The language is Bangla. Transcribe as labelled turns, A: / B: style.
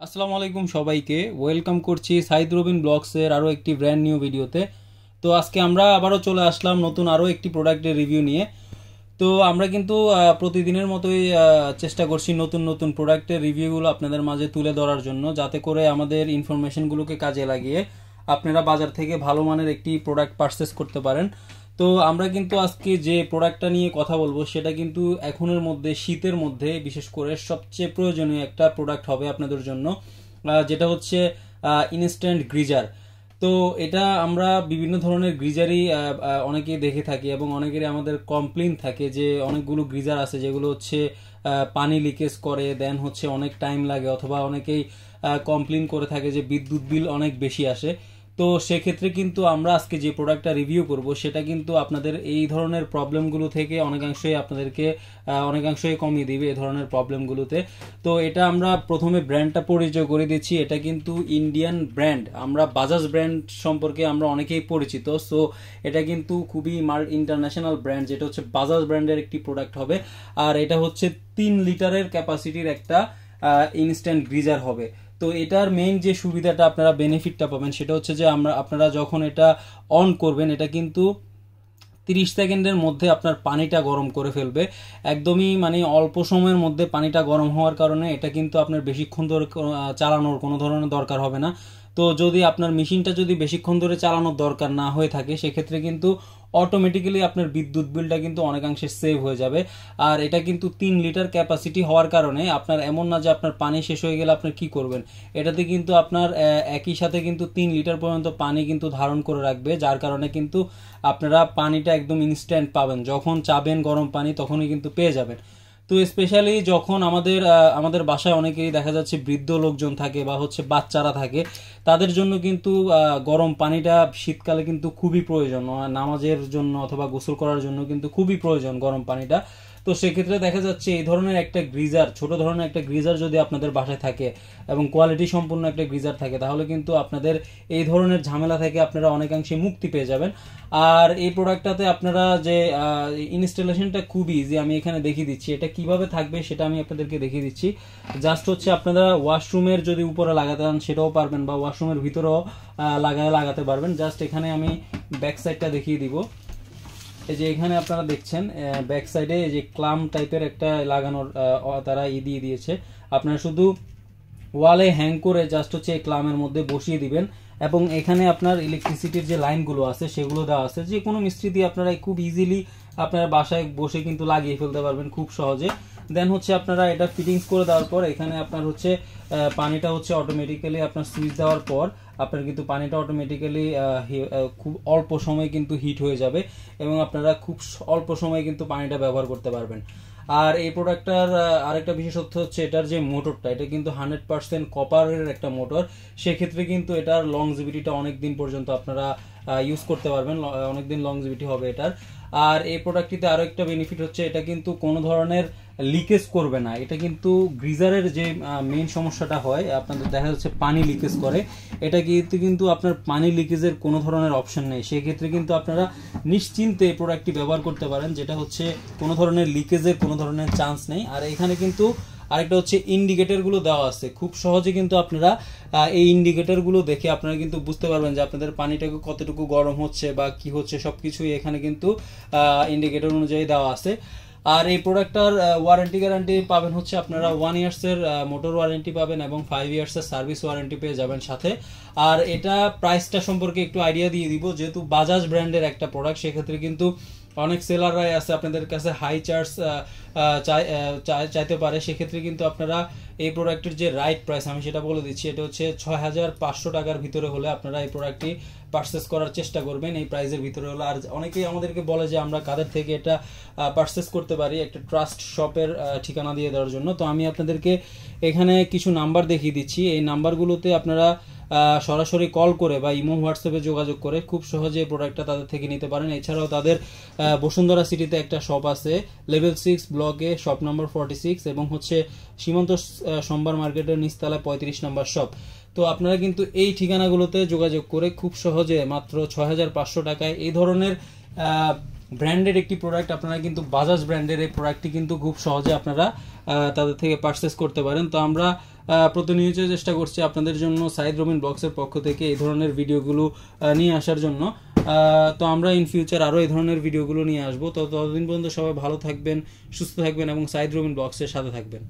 A: আসসালামু আলাইকুম সবাইকে। ওয়েলকাম করছি সাইদ রবিন ব্লগসের আরও একটি ব্র্যান্ড নিউ ভিডিওতে তো আজকে আমরা আবারও চলে আসলাম নতুন আরও একটি প্রোডাক্টের রিভিউ নিয়ে। তো আমরা কিন্তু প্রতিদিনের মতোই চেষ্টা করছি নতুন নতুন প্রোডাক্টের রিভিউগুলো আপনাদের মাঝে তুলে ধরার জন্য, যাতে করে আমাদের ইনফরমেশনগুলোকে কাজে লাগিয়ে আপনারা বাজার থেকে ভালো মানের একটি প্রোডাক্ট পারচেস করতে পারেন। তো আমরা কিন্তু আজকে যে প্রোডাক্টটা নিয়ে কথা বলব, সেটা কিন্তু এখনের মধ্যে, শীতের মধ্যে বিশেষ করে সবচেয়ে প্রয়োজনীয় একটা প্রোডাক্ট হবে আপনাদের জন্য যেটা হচ্ছে ইনস্ট্যান্ট গ্রিজার তো এটা আমরা বিভিন্ন ধরনের গ্রিজারই অনেকেই দেখে থাকি এবং অনেকেরই আমাদের কমপ্লেন থাকে যে অনেকগুলো গ্রিজার আছে যেগুলো হচ্ছে পানি লিকেজ করে দেন হচ্ছে অনেক টাইম লাগে অথবা অনেকেই কমপ্লেন করে থাকে যে বিদ্যুৎ বিল অনেক বেশি আসে। তো সেক্ষেত্রে কিন্তু আমরা আজকে যে প্রোডাক্টটা রিভিউ করব, সেটা কিন্তু আপনাদের এই ধরনের প্রবলেমগুলো থেকে অনেকাংশই আপনাদেরকে অনেকাংশই কমিয়ে দিবে এই ধরনের প্রবলেমগুলোতে তো এটা আমরা প্রথমে ব্র্যান্ডটা পরিচয় করে দিচ্ছি। এটা কিন্তু ইন্ডিয়ান ব্র্যান্ড আমরা বাজাজ ব্র্যান্ড সম্পর্কে আমরা অনেকেই পরিচিত সো এটা কিন্তু খুবই মার ইন্টারন্যাশনাল ব্র্যান্ড যেটা হচ্ছে বাজাজ ব্র্যান্ডের একটি প্রোডাক্ট হবে। আর এটা হচ্ছে তিন লিটারের ক্যাপাসিটির একটা ইনস্ট্যান্ট গ্রিজার হবে। তো এটার মেইন যে সুবিধাটা আপনারা বেনিফিটটা পাবেন সেটা হচ্ছে যে আমরা, আপনারা যখন এটা অন করবেন, এটা কিন্তু তিরিশ সেকেন্ডের মধ্যে আপনার পানিটা গরম করে ফেলবে। একদমই মানে অল্প সময়ের মধ্যে পানিটা গরম হওয়ার কারণে এটা কিন্তু আপনার বেশিক্ষণ ধরে চালানোর কোনো ধরনের দরকার হবে না। তো যদি আপনার মেশিনটা যদি বেশিক্ষণ ধরে চালানোর দরকার না হয়ে থাকে, সেক্ষেত্রে কিন্তু অটোমেটিক্যালি আপনার বিদ্যুৎ বিলটা কিন্তু অনেকাংশে সেভ হয়ে যাবে। আর এটা কিন্তু তিন লিটার ক্যাপাসিটি হওয়ার কারণে আপনার এমন না যে আপনার পানি শেষ হয়ে গেলে আপনি কি করবেন। এটাতে কিন্তু আপনার একই সাথে কিন্তু তিন লিটার পর্যন্ত পানি কিন্তু ধারণ করে রাখবে, যার কারণে কিন্তু আপনারা পানিটা একদম ইনস্ট্যান্ট পাবেন। যখন চাবেন গরম পানি, তখনই কিন্তু পেয়ে যাবেন। তো স্পেশালি যখন আমাদের আমাদের বাসায় অনেকেই দেখা যাচ্ছে বৃদ্ধ লোকজন থাকে বা হচ্ছে বাচ্চারা থাকে, তাদের জন্য কিন্তু গরম পানিটা শীতকালে কিন্তু খুবই প্রয়োজন। নামাজের জন্য অথবা গোসল করার জন্য কিন্তু খুবই প্রয়োজন গরম পানিটা। তো সেক্ষেত্রে দেখা যাচ্ছে এই ধরনের একটা গ্রিজার, ছোট ধরনের একটা গ্রিজার যদি আপনাদের বাসায় থাকে এবং কোয়ালিটি সম্পূর্ণ একটা গ্রিজার থাকে, তাহলে কিন্তু আপনাদের এই ধরনের ঝামেলা থেকে আপনারা অনেকাংশে মুক্তি পেয়ে যাবেন। আর এই প্রোডাক্টটাতে আপনারা যে ইনস্টলেশনটা খুবই ইজি আমি এখানে দেখিয়ে দিচ্ছি। এটা কীভাবে থাকবে সেটা আমি আপনাদেরকে দেখিয়ে দিচ্ছি। জাস্ট হচ্ছে আপনারা ওয়াশরুমের যদি উপরে লাগাতে চান সেটাও পারবেন বা ওয়াশরুমের ভিতরেও লাগায়, লাগাতে পারবেন। জাস্ট এখানে আমি ব্যাক সাইডটা দেখিয়ে দিব। এই যে এখানে আপনারা দেখছেন ব্যাক সাইডে এই যে ক্লাম টাইপের একটা লাগানোর তারা ই দিয়ে দিয়েছে। আপনারা শুধু ওয়ালে হ্যাং করে জাস্ট হচ্ছে এই ক্লামের মধ্যে বসিয়ে দিবেন এবং এখানে আপনার ইলেকট্রিসিটির যে লাইনগুলো আছে, সেগুলো দেওয়া আছে। যে কোনো মিস্ত্রি দিয়ে আপনারা খুব ইজিলি আপনারা বাসায় বসে কিন্তু লাগিয়ে ফেলতে পারবেন খুব সহজে। দেন হচ্ছে আপনারা এটা ফিটিংস করে দেওয়ার পর এখানে আপনার হচ্ছে পানিটা হচ্ছে অটোমেটিক্যালি আপনার সুইচ দেওয়ার পর আপনার কিন্তু পানিটা অটোমেটিক্যালি খুব অল্প সময় কিন্তু হিট হয়ে যাবে এবং আপনারা খুব অল্প সময়ে কিন্তু পানিটা ব্যবহার করতে পারবেন। আর এই প্রোডাক্টটার আরেকটা বিশেষত্ব হচ্ছে এটার যে মোটরটা এটা কিন্তু হান্ড্রেড পার্সেন্ট কপারের একটা মোটর সেক্ষেত্রে কিন্তু এটার লংজিভিটিটা অনেক দিন পর্যন্ত আপনারা ইউজ করতে পারবেন অনেক দিন লংজিভিটি হবে এটার। আর এই প্রোডাক্টটিতে আরও একটা বেনিফিট হচ্ছে, এটা কিন্তু কোনো ধরনের লিকেজ করবে না। এটা কিন্তু গ্রিজারের যে মেন সমস্যাটা হয়, আপনাদের দেখা যাচ্ছে পানি লিকেজ করে। এটা কিন্তু কিন্তু আপনার পানি লিকেজের কোনো ধরনের অপশন নেই। সেক্ষেত্রে কিন্তু আপনারা নিশ্চিন্তে এই প্রোডাক্টটি ব্যবহার করতে পারেন, যেটা হচ্ছে কোনো ধরনের লিকেজের কোনো ধরনের চান্স নেই। আর এখানে কিন্তু আরেকটা হচ্ছে ইন্ডিকেটরগুলো দেওয়া আছে। খুব সহজে কিন্তু আপনারা এই ইন্ডিকেটরগুলো দেখে আপনারা কিন্তু বুঝতে পারবেন যে আপনাদের পানিটাকে কতটুকু গরম হচ্ছে বা কি হচ্ছে সব কিছুই এখানে কিন্তু ইন্ডিকেটর অনুযায়ী দেওয়া আছে। আর এই প্রোডাক্টটার ওয়ারেন্টি গ্যারান্টি পাবেন হচ্ছে আপনারা ওয়ান ইয়ার্সের মোটর ওয়ারেন্টি পাবেন এবং ফাইভ ইয়ার্সের সার্ভিস ওয়ারেন্টি পেয়ে যাবেন সাথে। আর এটা প্রাইসটা সম্পর্কে একটু আইডিয়া দিয়ে দিব, যেহেতু বাজাজ ব্র্যান্ডের একটা প্রোডাক্ট সেক্ষেত্রে কিন্তু অনেক সেলাররাই আছে আপনাদের কাছে হাই চার্জ চাইতে পারে। সেক্ষেত্রে কিন্তু আপনারা এই প্রোডাক্টের যে রাইট প্রাইস আমি সেটা বলে দিচ্ছি, এটা হচ্ছে ছয় হাজার পাঁচশো টাকার ভিতরে হলে আপনারা এই প্রোডাক্টটি পারচেস করার চেষ্টা করবেন। এই প্রাইসের ভিতরে হলে আর অনেকেই আমাদেরকে বলে যে আমরা কাদের থেকে এটা পারচেস করতে পারি একটা ট্রাস্ট শপের ঠিকানা দিয়ে দেওয়ার জন্য। তো আমি আপনাদেরকে এখানে কিছু নাম্বার দেখিয়ে দিচ্ছি। এই নাম্বারগুলোতে আপনারা সরাসরি কল করে বা ইমো হোয়াটসঅ্যাপে যোগাযোগ করে খুব সহজে প্রোডাক্টটা তাদের থেকে নিতে পারেন। এছাড়াও তাদের বসুন্ধরা সিটিতে একটা শপ আছে লেভেল সিক্স ব্লকে শপ নম্বর ফর্টি সিক্স এবং হচ্ছে সীমান্ত সোমবার মার্কেটের নিচতলায় পঁয়ত্রিশ নম্বর শপ তো আপনারা কিন্তু এই ঠিকানাগুলোতে যোগাযোগ করে খুব সহজে মাত্র ছয় হাজার পাঁচশো টাকায় এই ধরনের ব্র্যান্ডের একটি প্রোডাক্ট আপনারা কিন্তু বাজাজ ব্র্যান্ডের এই প্রোডাক্টটি কিন্তু খুব সহজে আপনারা তাদের থেকে পারচেস করতে পারেন। তো আমরা প্রতিনিয়ত চেষ্টা করছি আপনাদের জন্য সাইদ রবিন বক্সের পক্ষ থেকে এই ধরনের ভিডিওগুলো নিয়ে আসার জন্য। তো আমরা ইন ফিউচার আরও এই ধরনের ভিডিওগুলো নিয়ে আসব। তো ততদিন পর্যন্ত সবাই ভালো থাকবেন, সুস্থ থাকবেন এবং সাইদ রবিন ব্লগসের সাথে থাকবেন।